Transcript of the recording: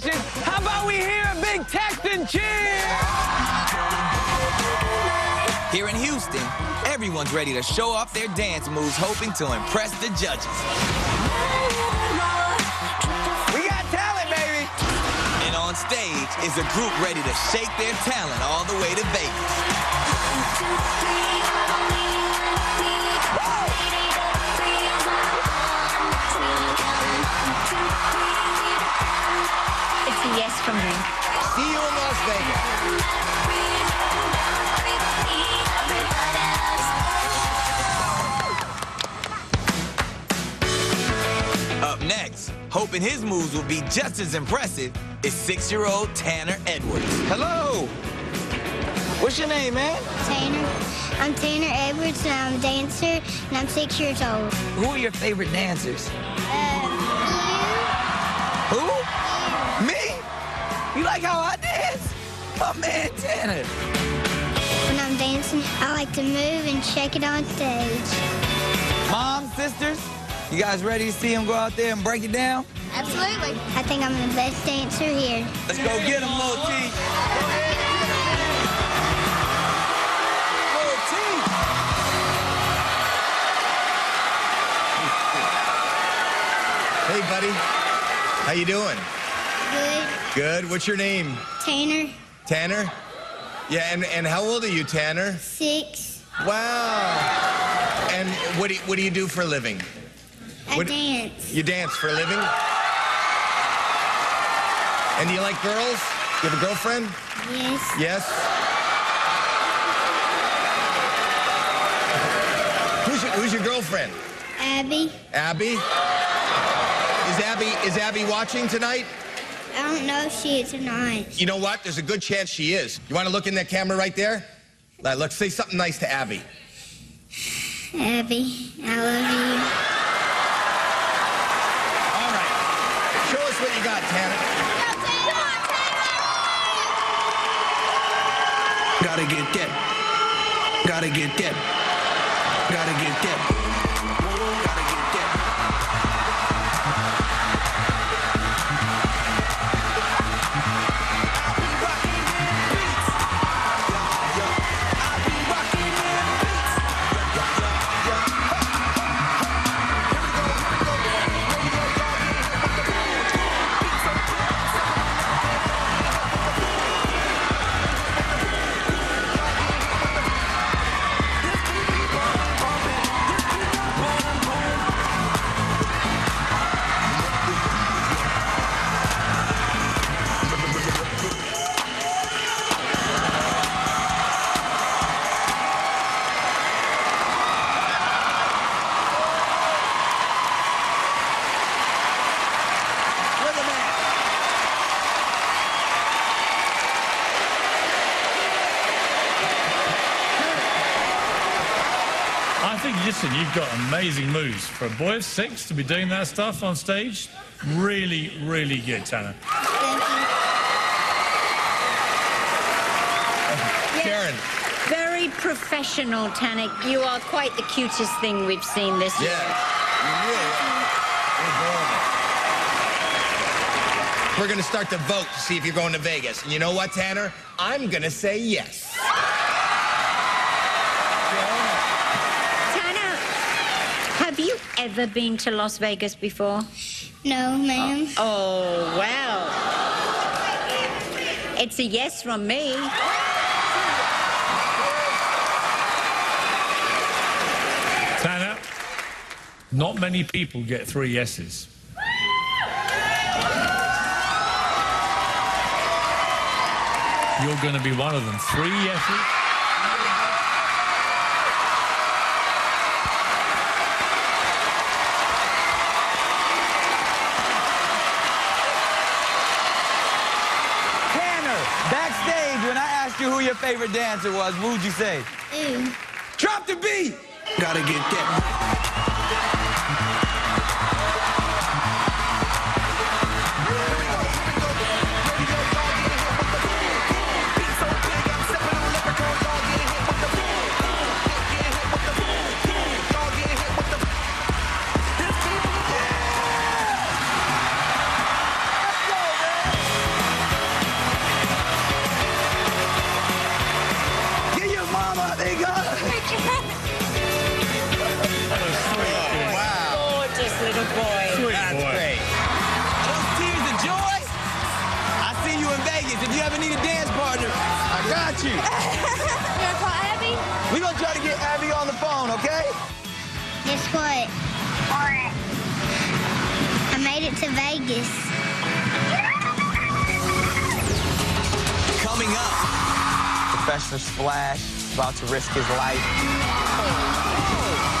How about we hear a big Texan cheer? Here in Houston, everyone's ready to show off their dance moves, hoping to impress the judges. We got talent, baby. And on stage is a group ready to shake their talent all the way to Vegas. Hoping his moves will be just as impressive, is six-year-old Tanner Edwards. Hello. What's your name, man? Tanner. I'm Tanner Edwards, and I'm a dancer, and I'm six years old. Who are your favorite dancers? Uh, Who? Me? You like how I dance? My man Tanner. when I'm dancing, I like to move and shake it on stage. Mom, sisters, you guys ready to see him go out there and break it down? Absolutely. I think I'm the best dancer here. Let's go get him, Lil T. T. Hey, buddy. How you doing? Good. Good. What's your name? Tanner, Tanner? Yeah, and, and how old are you, Tanner? six. Wow. And what do you, what do you do for a living? I What- dance. You dance for a living? And do you like girls? You have a girlfriend? Yes. Yes. Who's your, who's your girlfriend? Abby. Abby? Is Abby is Abby watching tonight? I don't know if she is or not. You know what? There's a good chance she is. You want to look in that camera right there? Let's say something nice to Abby. Abby, I love you. All right. Show us what you got, Tanner. Gotta get that. Gotta get that. Gotta get that. Think, listen, you've got amazing moves. For a boy of six to be doing that stuff on stage, really, really good, Tanner. Thank you. Karen. Very professional, Tanik. You are quite the cutest thing we've seen this year. Yeah. You really are. We're going to start the vote to see if you're going to Vegas. And you know what, Tanner? I'm going to say yes. Tanner, have you ever been to Las Vegas before? No, ma'am. Oh, oh well. It's a yes from me. Tanner, not many people get three yeses. You're going to be one of them. Three yeses. Tanner, backstage, when I asked you who your favorite dancer was, who'd you say? Ooh. Drop the beat! Gotta get that. Got you. You wanna call Abby? We're gonna try to get Abby on the phone, okay? Guess what? What? I made it to Vegas. Coming up, Professor Splash about to risk his life. Oh.